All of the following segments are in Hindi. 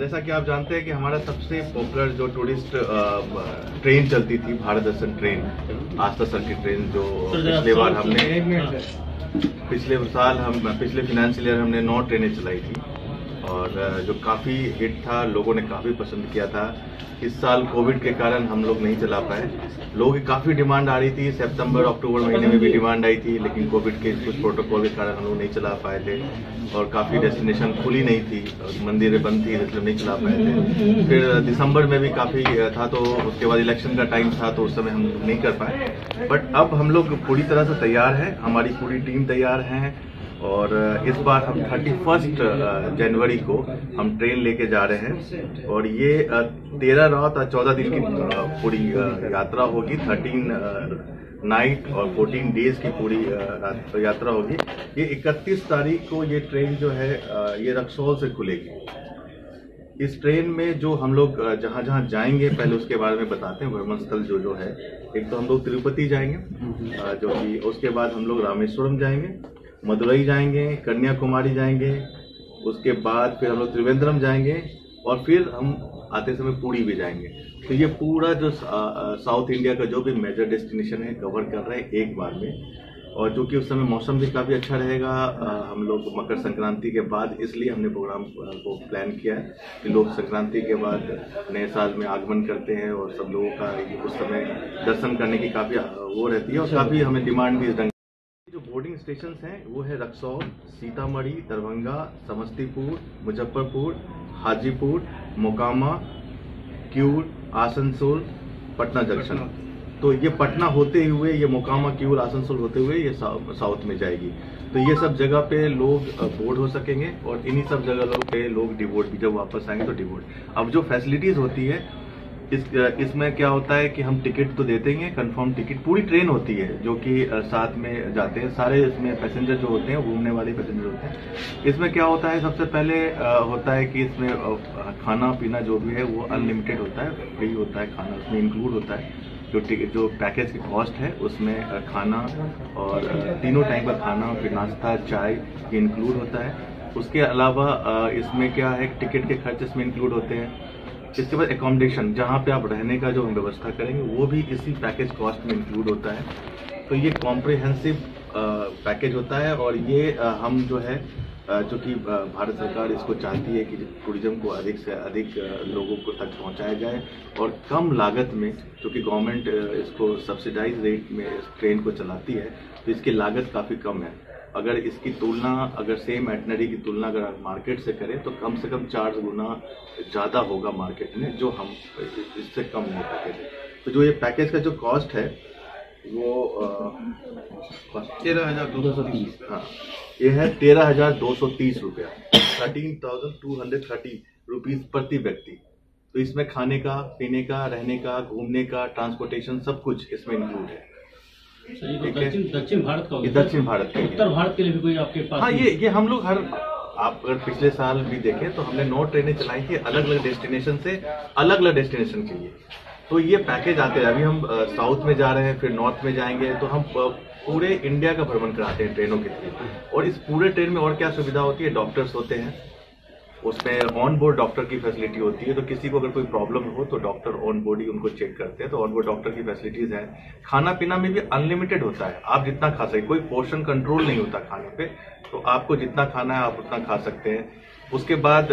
जैसा कि आप जानते हैं कि हमारा सबसे पॉपुलर जो टूरिस्ट ट्रेन चलती थी Bharat Darshan train Aastha circuit train जो पिछले बार हमने पिछले साल हम पिछले फिनेंशियल ईयर हमने नौ ट्रेनें चलाई थी। और जो काफ़ी हिट था, लोगों ने काफ़ी पसंद किया था। इस साल कोविड के कारण हम लोग नहीं चला पाए। लोगों की काफ़ी डिमांड आ रही थी। सितंबर अक्टूबर महीने में भी डिमांड आई थी, लेकिन कोविड के कुछ प्रोटोकॉल के कारण हम लोग नहीं चला पाए थे। और काफ़ी डेस्टिनेशन खुली नहीं थी। मंदिरें बंद थी, इसलिए नहीं चला पाए थे। फिर दिसंबर में भी काफ़ी था तो उसके बाद इलेक्शन का टाइम था तो उस समय हम नहीं कर पाए। बट अब हम लोग पूरी तरह से तैयार हैं। हमारी पूरी टीम तैयार है। और इस बार हम थर्टी फ़र्स्ट जनवरी को हम ट्रेन लेके जा रहे हैं। और ये तेरह रात और चौदह दिन की पूरी यात्रा होगी। थर्टीन नाइट और फोर्टीन डेज़ की पूरी यात्रा होगी। ये इकतीस तारीख को ये ट्रेन जो है ये रक्सौल से खुलेगी। इस ट्रेन में जो हम लोग जहाँ जहाँ जाएँगे पहले उसके बारे में बताते हैं। भ्रमण स्थल जो जो है एक तो हम लोग तिरुपति जाएँगे जो कि उसके बाद हम लोग रामेश्वरम जाएँगे। मदुरई जाएँगे कन्याकुमारी जाएँगे उसके बाद फिर हम लोग त्रिवेंद्रम जाएँगे और फिर हम आते समय पूरी भी जाएँगे। तो ये पूरा जो साउथ इंडिया का जो भी मेजर डेस्टिनेशन है कवर कर रहे हैं एक बार में। और जो कि उस समय मौसम भी काफ़ी अच्छा रहेगा हम लोग मकर संक्रांति के बाद इसलिए हमने प्रोग्राम को प्लान किया है कि लोग संक्रांति के बाद नए साल में आगमन करते हैं और सब लोगों का उस समय दर्शन करने की काफ़ी वो रहती है और काफ़ी हमें डिमांड भी इस ढंग बोर्डिंग स्टेशन हैं वो है रक्सौल सीतामढ़ी दरभंगा समस्तीपुर मुजफ्फरपुर हाजीपुर मोकामा क्यूर आसनसोल पटना जंक्शन। तो ये पटना होते हुए ये मोकामा क्यूर आसनसोल होते हुए ये साउथ में जाएगी। तो ये सब जगह पे लोग बोर्ड हो सकेंगे और इन्हीं सब जगह पे लोग डिवोट भी जब वापस आएँगे तो डिवोट अब जो फैसिलिटीज़ होती है इस इसमें क्या होता है कि हम टिकट तो देते ही हैं कंफर्म टिकट पूरी ट्रेन होती है, जो कि साथ में जाते हैं। सारे इसमें पैसेंजर जो होते हैं घूमने वाले पैसेंजर होते हैं। इसमें क्या होता है, सबसे पहले होता है कि इसमें खाना पीना जो भी है, वो अनलिमिटेड होता है। फ्री होता है खाना, उसमें इंक्लूड होता है। जो टिकट जो पैकेज की कॉस्ट है, उसमें खाना और तीनों टाइम का खाना, फिर नाश्ता, चाय इंक्लूड होता है। उसके अलावा इसमें क्या है, टिकट के खर्च इसमें इंक्लूड होते हैं। इसके बाद एकोमोडेशन जहाँ पे आप रहने का जो हम व्यवस्था करेंगे, वो भी इसी पैकेज कॉस्ट में इंक्लूड होता है। तो ये कॉम्प्रिहेंसिव पैकेज होता है और ये हम जो है जो कि भारत सरकार इसको चाहती है कि टूरिज़्म को अधिक से अधिक लोगों को तक पहुँचाया जाए और कम लागत में, क्योंकि गवर्नमेंट इसको सब्सिडाइज रेट में ट्रेन को चलाती है तो इसकी लागत काफ़ी कम है। अगर इसकी तुलना अगर सेम एटनरी की तुलना अगर आप मार्केट से करें तो कम से कम चार गुना ज़्यादा होगा मार्केट में जो हम इससे कम नहीं पैकेज है तो जो ये पैकेज का जो कॉस्ट है वो तेरह हज़ार दो सौ तीस। हाँ ये है तेरह हज़ार दो सौ तीस रुपया। Thirteen thousand two hundred thirty rupees प्रति व्यक्ति। तो इसमें खाने का पीने का रहने का घूमने का ट्रांसपोर्टेशन सब कुछ इसमें इंक्लूड है। दक्षिण भारत का दक्षिण भारत का उत्तर भारत के लिए भी कोई आपके पास हाँ ये ये हम लोग हर आप अगर पिछले साल भी देखें तो हमने नौ ट्रेनें चलाई थी अलग अलग डेस्टिनेशन से अलग अलग डेस्टिनेशन के लिए। तो ये पैकेज आते हैं। अभी हम साउथ में जा रहे हैं फिर नॉर्थ में जाएँगे तो हम पूरे इंडिया का भ्रमण कराते हैं ट्रेनों के थ्रू और इस पूरे ट्रेन में और क्या सुविधा होती है? डॉक्टर्स होते हैं। उसमें ऑन बोर्ड डॉक्टर की फैसिलिटी होती है तो किसी को अगर कोई प्रॉब्लम हो तो डॉक्टर ऑन बोर्ड ही उनको चेक करते हैं। तो ऑन बोर्ड डॉक्टर की फैसिलिटीज़ है। खाना पीना में भी अनलिमिटेड होता है। आप जितना खा सकते कोई पोर्शन कंट्रोल नहीं होता खाने पे। तो आपको जितना खाना है आप उतना खा सकते हैं। उसके बाद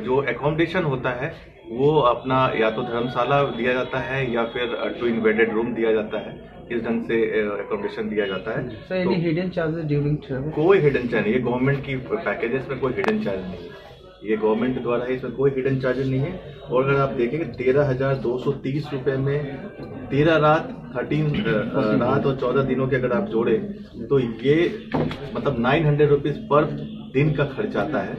जो एकोमोडेशन होता है वो अपना या तो धर्मशाला दिया जाता है या फिर ट्विन बेडेड रूम दिया जाता है। इस ढंग से एकोमोडेशन दिया जाता है। So, तो, हिडन चार्जेस ड्यूरिंग कोई हिडन चार्ज नहीं। है गवर्नमेंट की पैकेजेस में कोई हिडन चार्ज नहीं है। ये गवर्नमेंट द्वारा है इसमें कोई हिडन चार्जेस नहीं है। और अगर आप देखेंगे तेरह हज़ार दो सौ तीस रुपए में तेरह रात थर्टीन रात और चौदह दिनों के अगर आप जोड़े तो ये मतलब नाइन हंड्रेड रुपीज़ पर दिन का खर्च आता है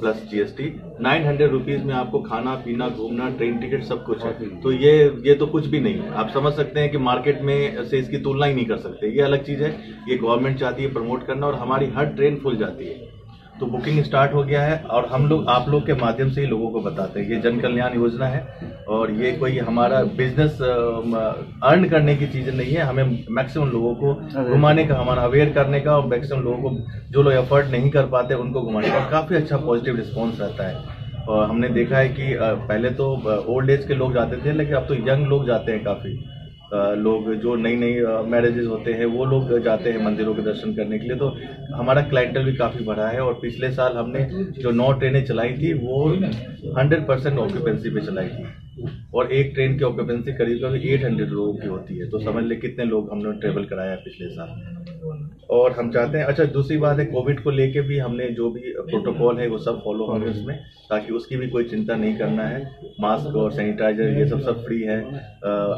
plus GST nine hundred rupees में आपको खाना पीना घूमना ट्रेन टिकट सब कुछ है। तो ये ये तो कुछ भी नहीं है। आप समझ सकते हैं कि मार्केट में से इसकी तुलना ही नहीं कर सकते। ये अलग चीज़ है। ये गवर्नमेंट चाहती है प्रमोट करना और हमारी हर ट्रेन फुल जाती है। तो बुकिंग स्टार्ट हो गया है और हम लोग आप लोग के माध्यम से ही लोगों को बताते हैं। ये जन कल्याण योजना है और ये कोई हमारा बिज़नेस अर्न करने की चीज़ नहीं है। हमें मैक्सिमम लोगों को घुमाने का हमारा अवेयर करने का और मैक्सिमम लोगों को जो लोग एफर्ट नहीं कर पाते उनको घुमाने का। काफ़ी अच्छा पॉजिटिव रिस्पॉन्स रहता है। और हमने देखा है कि पहले तो ओल्ड एज के लोग जाते थे लेकिन अब तो यंग लोग जाते हैं काफ़ी। लोग जो नई नई मैरिजेज होते हैं, वो लोग जाते हैं मंदिरों के दर्शन करने के लिए। तो हमारा क्लाइंटल भी काफ़ी बढ़ा है और पिछले साल हमने जो नौ ट्रेनें चलाई थी, वो हंड्रेड परसेंट ऑक्यूपेंसी पे चलाई थी। और एक ट्रेन की ऑक्यूपेंसी करीब करीब एट हंड्रेड लोगों की होती है। तो समझ ले कितने लोग हमने ट्रेवल कराया पिछले साल। और हम चाहते हैं अच्छा दूसरी बात है कोविड को लेके भी हमने जो भी प्रोटोकॉल है वो सब फॉलो होंगे उसमें ताकि उसकी भी कोई चिंता नहीं करना है। मास्क और सैनिटाइजर ये सब सब फ्री है।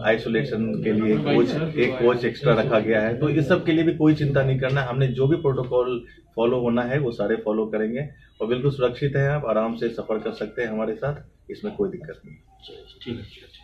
आइसोलेशन के लिए कोच एक कोच एक्स्ट्रा रखा गया है। तो इस सब के लिए भी कोई चिंता नहीं करना है। हमने जो भी प्रोटोकॉल फॉलो होना है वो सारे फॉलो करेंगे। और बिल्कुल सुरक्षित है आप आराम से सफ़र कर सकते हैं हमारे साथ इसमें कोई दिक्कत नहीं। ठीक है।